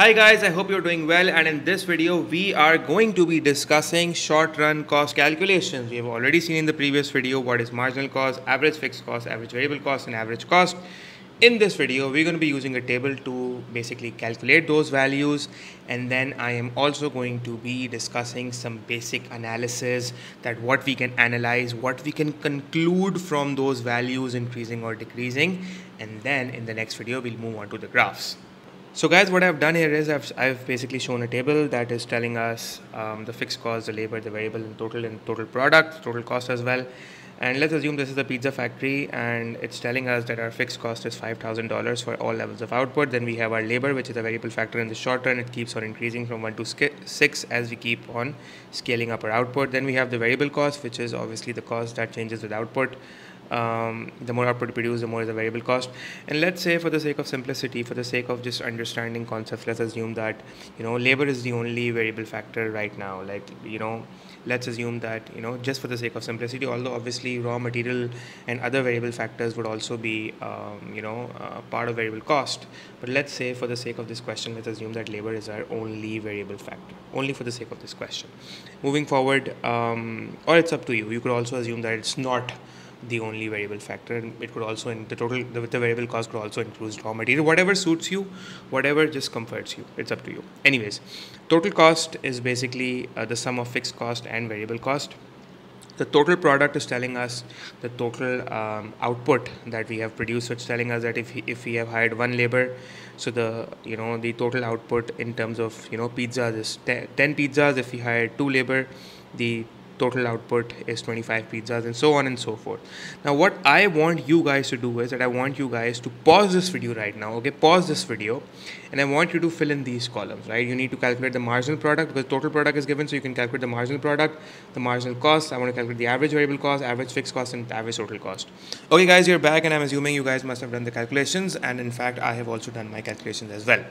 Hi guys, I hope you're doing well and in this video we are going to be discussing short run cost calculations. We have already seen in the previous video what is marginal cost, average fixed cost, average variable cost and average cost. In this video we're going to be using a table to basically calculate those values and then I am also going to be discussing some basic analysis that what we can analyze, what we can conclude from those values increasing or decreasing and then in the next video we'll move on to the graphs. So guys, what I've done here is I've, I've basically shown a table that is telling us um, the fixed cost, the labor, the variable and total and total product, total cost as well. And let's assume this is a pizza factory and it's telling us that our fixed cost is $5,000 for all levels of output. Then we have our labor, which is a variable factor in the short run. It keeps on increasing from 1 to 6 as we keep on scaling up our output. Then we have the variable cost, which is obviously the cost that changes with output um, the more output you produce, the more is the variable cost. And let's say, for the sake of simplicity, for the sake of just understanding concepts, let's assume that you know labor is the only variable factor right now. Like you know, let's assume that you know just for the sake of simplicity, although obviously raw material and other variable factors would also be um, you know uh, part of variable cost. But let's say, for the sake of this question, let's assume that labor is our only variable factor. Only for the sake of this question. Moving forward, um, or it's up to you. You could also assume that it's not the only variable factor. And it could also in the total the, the variable cost could also include raw material. Whatever suits you whatever just comforts you it's up to you. Anyways total cost is basically uh, the sum of fixed cost and variable cost. The total product is telling us the total um, output that we have produced so it's telling us that if, if we have hired one labor so the you know the total output in terms of you know pizzas is 10 pizzas. If we hired two labor the total output is 25 pizzas and so on and so forth. Now what i want you guys to do is that i want you guys to pause this video right now okay? Pause this video and i want you to fill in these columns right? You need to calculate the marginal product because total product is given so you can calculate the marginal product the marginal cost. I want to calculate the average variable cost average fixed cost and average total cost. Okay guys you're back and i'm assuming you guys must have done the calculations and in fact i have also done my calculations as well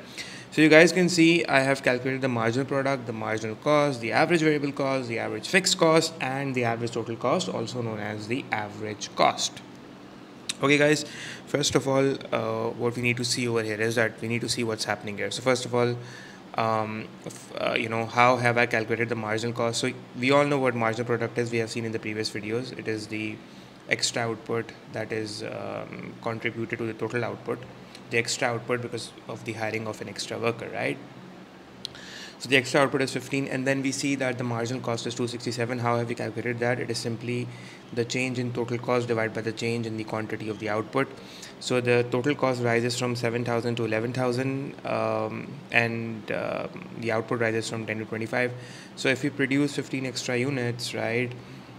so you guys can see I have calculated the marginal product, the marginal cost, the average variable cost, the average fixed cost and the average total cost also known as the average cost. Okay guys, first of all uh, what we need to see over here is that we need to see what's happening here. So first of all um, uh, you know how have I calculated the marginal cost. So we all know what marginal product is we have seen in the previous videos. It is the extra output that is um, contributed to the total output the extra output because of the hiring of an extra worker, right? So the extra output is 15 and then we see that the marginal cost is 267. How have we calculated that? It is simply the change in total cost divided by the change in the quantity of the output. So the total cost rises from 7,000 to 11,000 um, and uh, the output rises from 10 to 25. So if we produce 15 extra units, right?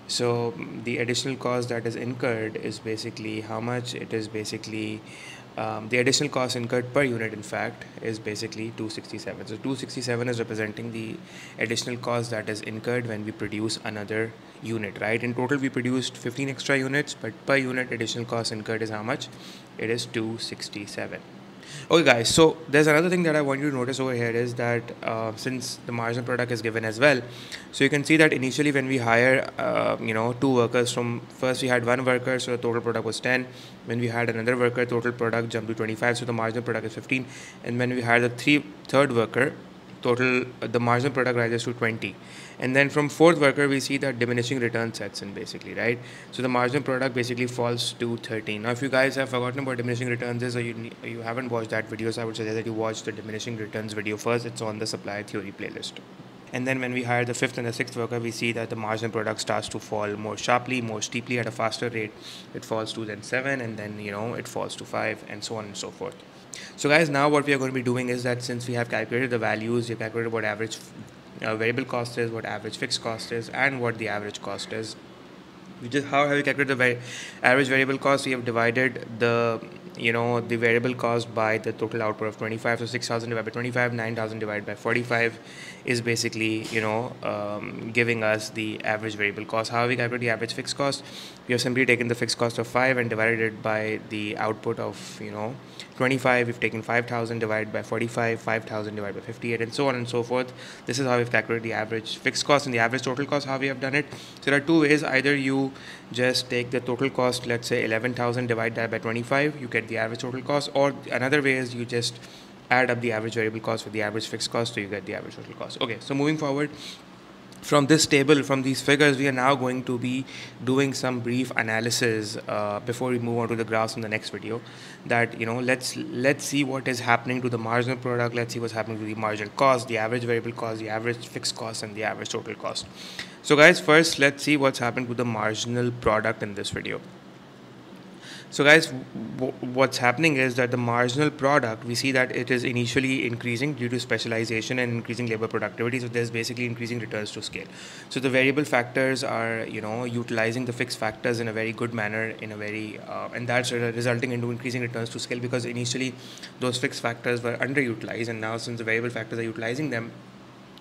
So the additional cost that is incurred is basically how much it is basically um, the additional cost incurred per unit in fact is basically 267 so 267 is representing the additional cost that is incurred when we produce another unit right? In total we produced 15 extra units but per unit additional cost incurred is how much? It is 267 okay guys so there's another thing that i want you to notice over here is that uh, since the marginal product is given as well so you can see that initially when we hire uh, you know two workers from first we had one worker so the total product was 10 when we had another worker total product jumped to 25 so the marginal product is 15 and when we had the three third worker total the marginal product rises to 20 and then from fourth worker we see that diminishing return sets in basically right? So the marginal product basically falls to 13 now if you guys have forgotten about diminishing returns is or you you haven't watched that video so i would suggest that you watch the diminishing returns video first. It's on the supply theory playlist. And then when we hire the fifth and the sixth worker we see that the marginal product starts to fall more sharply more steeply at a faster rate. It falls to then 7 and then you know it falls to 5 and so on and so forth. So guys, now what we are going to be doing is that since we have calculated the values, we have calculated what average uh, variable cost is, what average fixed cost is, and what the average cost is. We just how have we calculated the average variable cost? We have divided the you know the variable cost by the total output of 25 so 6000 divided by 25 9000 divided by 45 is basically you know um, giving us the average variable cost how have we calculate the average fixed cost we have simply taken the fixed cost of 5 and divided it by the output of you know 25 we've taken 5000 divided by 45 5000 divided by 58 and so on and so forth. This is how we've calculated the average fixed cost and the average total cost how we have done it. So there are two ways. Either you just take the total cost let's say 11000 divide that by 25 you get the average total cost or another way is you just add up the average variable cost with the average fixed cost so you get the average total cost. Okay so moving forward from this table, from these figures, we are now going to be doing some brief analysis uh, before we move on to the graphs in the next video. That you know, let's let's see what is happening to the marginal product. Let's see what's happening to the marginal cost, the average variable cost, the average fixed cost, and the average total cost. So, guys, first let's see what's happened to the marginal product in this video. So guys, what's happening is that the marginal product, we see that it is initially increasing due to specialization and increasing labor productivity. So there's basically increasing returns to scale. So the variable factors are, you know, utilizing the fixed factors in a very good manner, in a very, uh, and that's resulting into increasing returns to scale because initially those fixed factors were underutilized and now since the variable factors are utilizing them,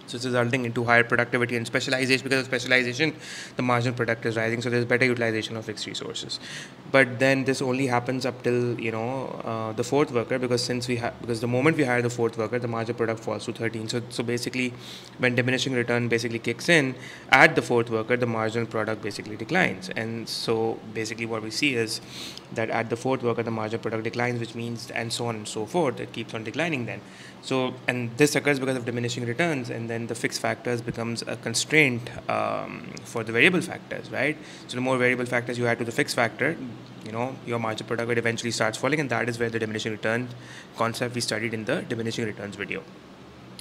so it's resulting into higher productivity and specialization. Because of specialization, the marginal product is rising. So there's better utilization of fixed resources. But then this only happens up till you know uh, the fourth worker because since we have because the moment we hire the fourth worker, the marginal product falls to 13. So so basically, when diminishing return basically kicks in at the fourth worker, the marginal product basically declines. And so basically, what we see is that at the fourth worker, the marginal product declines, which means and so on and so forth. It keeps on declining then. So and this occurs because of diminishing returns, and then the fixed factors becomes a constraint um, for the variable factors, right? So the more variable factors you add to the fixed factor, you know, your marginal product eventually starts falling, and that is where the diminishing return concept we studied in the diminishing returns video.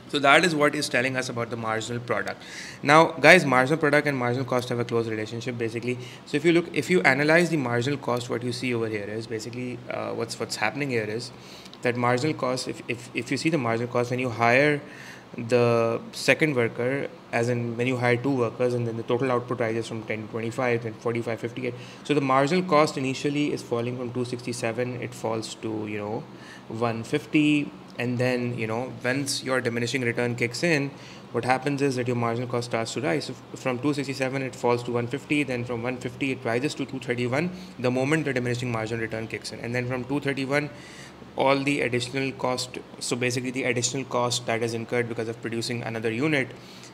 So that is what is telling us about the marginal product. Now, guys, marginal product and marginal cost have a close relationship, basically. So if you look, if you analyze the marginal cost, what you see over here is basically uh, what's what's happening here is that marginal cost. If if if you see the marginal cost when you hire the second worker as in when you hire two workers and then the total output rises from 10 to 25 then 45 58 so the marginal cost initially is falling from 267 it falls to you know 150 and then you know once your diminishing return kicks in what happens is that your marginal cost starts to rise. So from 267 it falls to 150 then from 150 it rises to 231 the moment the diminishing marginal return kicks in. And then from 231 all the additional cost so basically the additional cost that is incurred because of producing another unit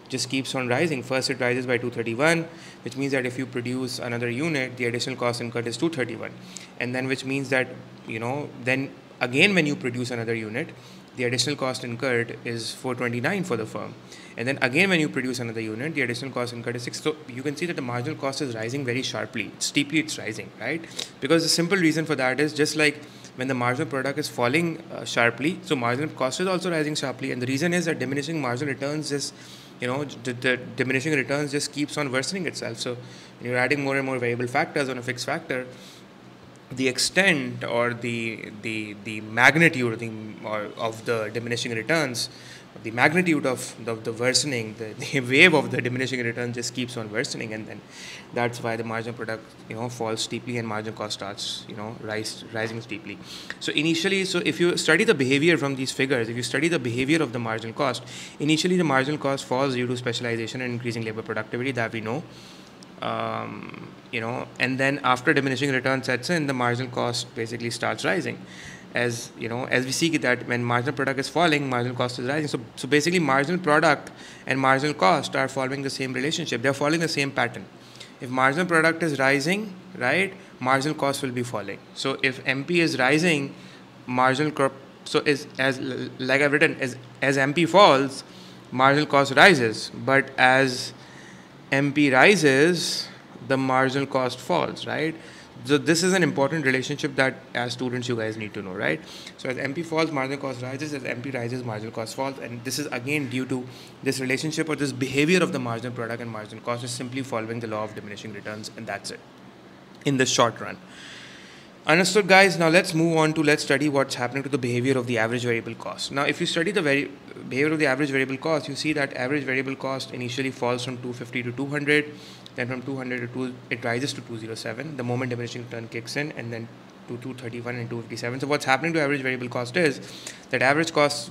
just keeps on rising. First it rises by 231 which means that if you produce another unit the additional cost incurred is 231 and then which means that you know then again when you produce another unit the additional cost incurred is 429 for the firm. And then again when you produce another unit the additional cost incurred is 6 so you can see that the marginal cost is rising very sharply. Steeply it's rising right? Because the simple reason for that is just like when the marginal product is falling uh, sharply, so marginal cost is also rising sharply, and the reason is that diminishing marginal returns just you know the, the diminishing returns just keeps on worsening itself. So you're adding more and more variable factors on a fixed factor, the extent or the the the magnitude the, of the diminishing returns the magnitude of the, the worsening, the, the wave of the diminishing return just keeps on worsening, and then that's why the margin product, you know, falls steeply and margin cost starts, you know, rise, rising steeply. So initially, so if you study the behavior from these figures, if you study the behavior of the marginal cost, initially the marginal cost falls due to specialization and increasing labor productivity that we know. Um, you know, and then after diminishing return sets in, the marginal cost basically starts rising. As you know as we see that when marginal product is falling marginal cost is rising. So so basically marginal product and marginal cost are following the same relationship. They're following the same pattern. If marginal product is rising right marginal cost will be falling. So if mp is rising marginal crop so is as like i've written as as mp falls marginal cost rises. But as mp rises the marginal cost falls right? So this is an important relationship that as students you guys need to know right? So as mp falls marginal cost rises. As mp rises marginal cost falls. And this is again due to this relationship or this behavior of the marginal product and marginal cost is simply following the law of diminishing returns and that's it. In the short run. Understood guys. Now let's move on to let's study what's happening to the behavior of the average variable cost. Now if you study the very behavior of the average variable cost you see that average variable cost initially falls from 250 to 200 then from 200 to 2, it rises to 207 the moment diminishing return kicks in, and then to 231 and 257. So what's happening to average variable cost is that average cost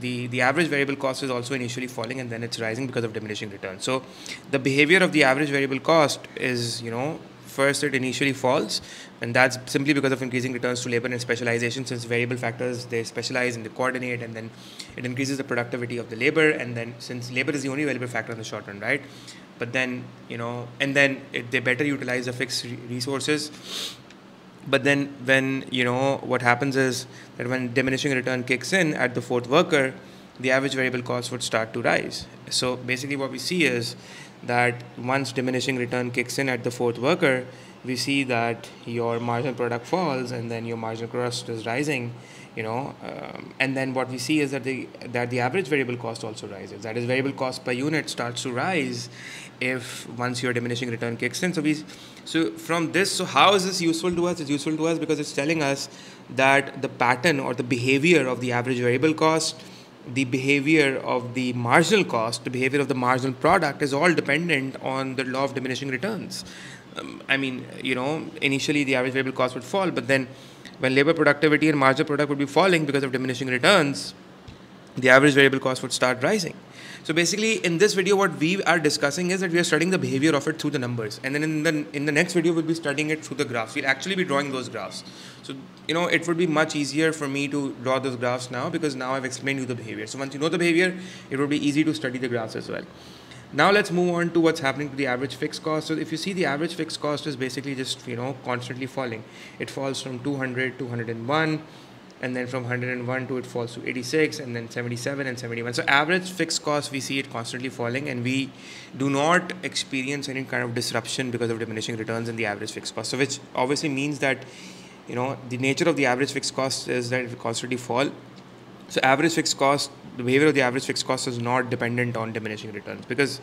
the the average variable cost is also initially falling and then it's rising because of diminishing return so the behavior of the average variable cost is you know first it initially falls and that's simply because of increasing returns to labor and specialization since variable factors they specialize and they coordinate and then it increases the productivity of the labor and then since labor is the only variable factor in the short run right? But then you know and then it, they better utilize the fixed resources. But then when you know what happens is that when diminishing return kicks in at the fourth worker the average variable cost would start to rise. So basically what we see is that once diminishing return kicks in at the fourth worker we see that your marginal product falls and then your marginal cost is rising you know um, and then what we see is that the that the average variable cost also rises. That is variable cost per unit starts to rise if once your diminishing return kicks in. So we so from this so how is this useful to us? It's useful to us because it's telling us that the pattern or the behavior of the average variable cost the behavior of the marginal cost the behavior of the marginal product is all dependent on the law of diminishing returns. Um, i mean you know initially the average variable cost would fall but then when labor productivity and marginal product would be falling because of diminishing returns the average variable cost would start rising so basically, in this video, what we are discussing is that we are studying the behavior of it through the numbers, and then in the in the next video, we'll be studying it through the graphs. We'll actually be drawing those graphs. So you know, it would be much easier for me to draw those graphs now because now I've explained you the behavior. So once you know the behavior, it would be easy to study the graphs as well. Now let's move on to what's happening to the average fixed cost. So if you see the average fixed cost is basically just you know constantly falling. It falls from 200 to 101 and then from 101 to it falls to 86 and then 77 and 71 so average fixed cost we see it constantly falling and we do not experience any kind of disruption because of diminishing returns in the average fixed cost. So which obviously means that you know the nature of the average fixed cost is that it constantly fall. So average fixed cost the behavior of the average fixed cost is not dependent on diminishing returns because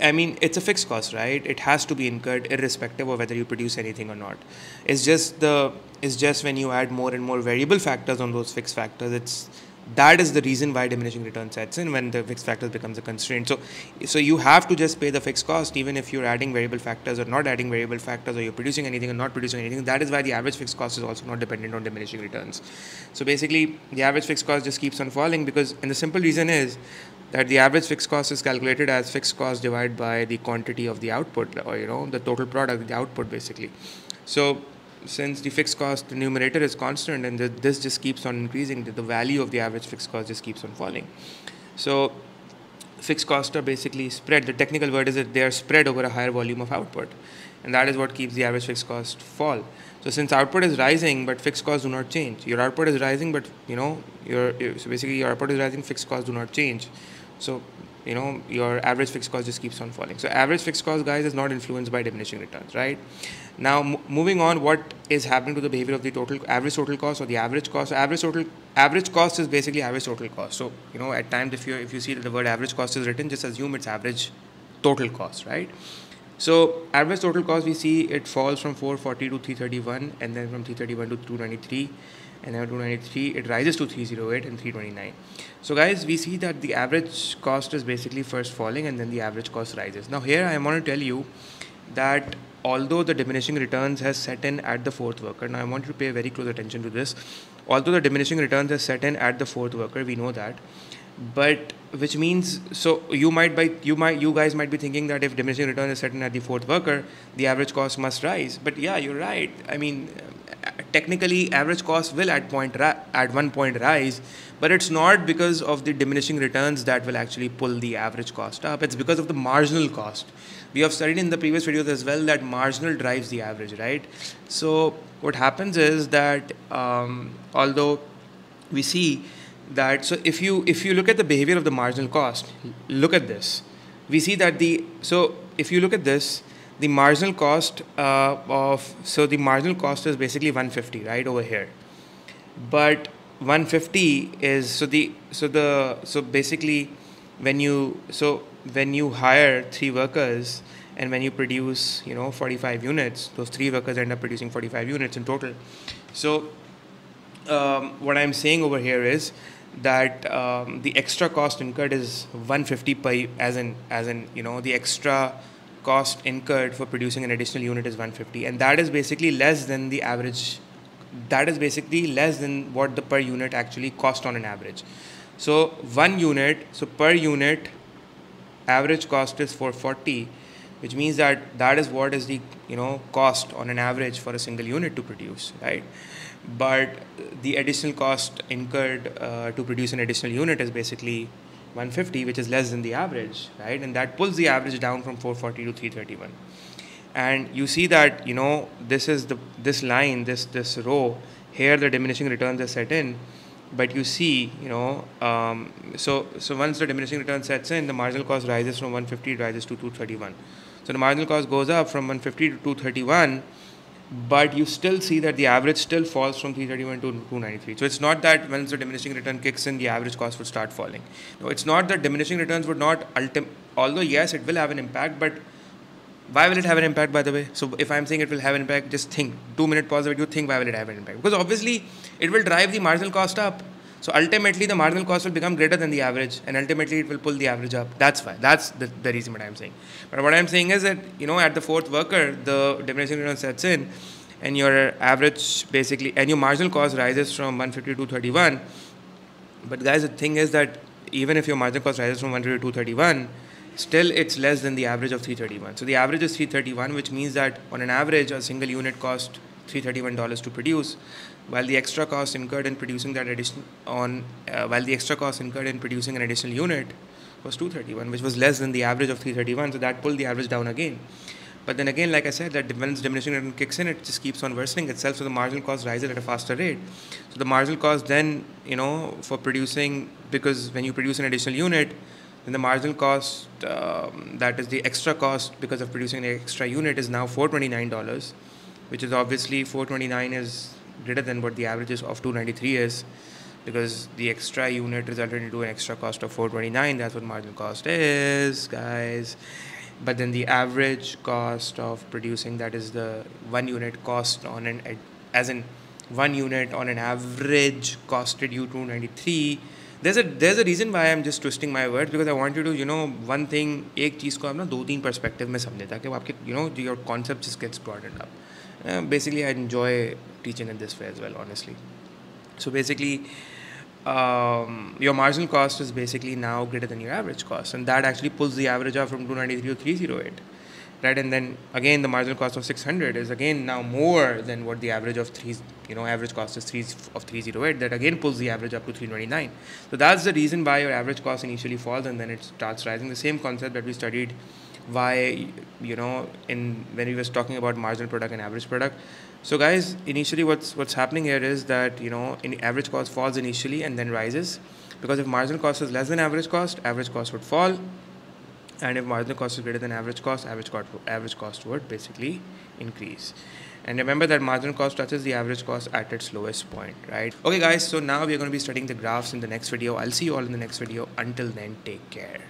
I mean, it's a fixed cost, right? It has to be incurred irrespective of whether you produce anything or not. It's just the it's just when you add more and more variable factors on those fixed factors, it's that is the reason why diminishing return sets in when the fixed factors becomes a constraint. So, so you have to just pay the fixed cost even if you're adding variable factors or not adding variable factors or you're producing anything or not producing anything. That is why the average fixed cost is also not dependent on diminishing returns. So basically, the average fixed cost just keeps on falling because, and the simple reason is that the average fixed cost is calculated as fixed cost divided by the quantity of the output or you know the total product the output basically. So since the fixed cost the numerator is constant and the, this just keeps on increasing the, the value of the average fixed cost just keeps on falling. So fixed costs are basically spread. The technical word is that they are spread over a higher volume of output and that is what keeps the average fixed cost fall. So since output is rising but fixed costs do not change your output is rising but you know your so basically your output is rising fixed costs do not change so, you know, your average fixed cost just keeps on falling. So, average fixed cost, guys, is not influenced by diminishing returns, right? Now, moving on, what is happening to the behavior of the total average total cost or the average cost? So average total average cost is basically average total cost. So, you know, at times if you if you see that the word average cost is written, just assume it's average total cost, right? So average total cost we see it falls from 440 to 331 and then from 331 to 293 and then 293 it rises to 308 and 329 so guys we see that the average cost is basically first falling and then the average cost rises. Now here i want to tell you that although the diminishing returns has set in at the fourth worker now i want you to pay very close attention to this. Although the diminishing returns has set in at the fourth worker we know that. But which means so you might by you might you guys might be thinking that if diminishing return is set in at the fourth worker the average cost must rise. But yeah you're right. I mean technically average cost will at point at one point rise but it's not because of the diminishing returns that will actually pull the average cost up. It's because of the marginal cost. We have studied in the previous videos as well that marginal drives the average right? So what happens is that um, although we see that so if you if you look at the behavior of the marginal cost look at this. We see that the so if you look at this the marginal cost uh, of so the marginal cost is basically 150 right over here. But 150 is so the so the so basically when you so when you hire three workers and when you produce you know 45 units those three workers end up producing 45 units in total. So um, what i'm saying over here is that um, the extra cost incurred is 150 per as in as in you know the extra cost incurred for producing an additional unit is 150 and that is basically less than the average that is basically less than what the per unit actually cost on an average. So one unit so per unit average cost is 440 which means that that is what is the you know cost on an average for a single unit to produce right? But the additional cost incurred uh, to produce an additional unit is basically 150 which is less than the average right? And that pulls the average down from 440 to 331 and you see that you know this is the this line this this row here the diminishing returns are set in but you see you know um, so so once the diminishing return sets in the marginal cost rises from 150 rises to 231 so the marginal cost goes up from 150 to 231 but you still see that the average still falls from 331 to 293 so it's not that once the diminishing return kicks in the average cost would start falling. No it's not that diminishing returns would not ultim although yes it will have an impact but why will it have an impact by the way? So if i'm saying it will have an impact just think. Two minute pause you think why will it have an impact? Because obviously it will drive the marginal cost up so ultimately the marginal cost will become greater than the average and ultimately it will pull the average up. That's why. That's the, the reason what i'm saying. But what i'm saying is that you know at the fourth worker the diminishing return sets in and your average basically and your marginal cost rises from 150 to 31 but guys the thing is that even if your marginal cost rises from 150 to 231 still it's less than the average of 331 so the average is 331 which means that on an average a single unit cost $331 to produce while the extra cost incurred in producing that addition on uh, while the extra cost incurred in producing an additional unit was 231 which was less than the average of 331 so that pulled the average down again. But then again like i said that when diminishing return kicks in it just keeps on worsening itself so the marginal cost rises at a faster rate. So the marginal cost then you know for producing because when you produce an additional unit then the marginal cost, um, that is the extra cost because of producing an extra unit, is now $429, which is obviously 429 is greater than what the average of 293 is because the extra unit resulted into an extra cost of 429 that's what marginal cost is guys but then the average cost of producing that is the one unit cost on an as in one unit on an average costed you 293 there's a there's a reason why I'm just twisting my words because I want you to you know one thing एक चीज़ को आप ना दो तीन perspective में समझे ताकि वो आपके you know your concept just gets broadened up. Uh, basically, I enjoy teaching in this way as well, honestly. So basically, um, your marginal cost is basically now greater than your average cost, and that actually pulls the average up from 293 to 308 right? And then again, the marginal cost of 600 is again now more than what the average of three, you know, average cost is three of 308. That again pulls the average up to 329. So that's the reason why your average cost initially falls and then it starts rising. The same concept that we studied why you know in when we was talking about marginal product and average product. So guys initially what's what's happening here is that you know in average cost falls initially and then rises. Because if marginal cost is less than average cost average cost would fall. And if marginal cost is greater than average cost average cost average cost would basically increase. And remember that marginal cost touches the average cost at its lowest point right? Okay guys so now we're going to be studying the graphs in the next video. I'll see you all in the next video. Until then take care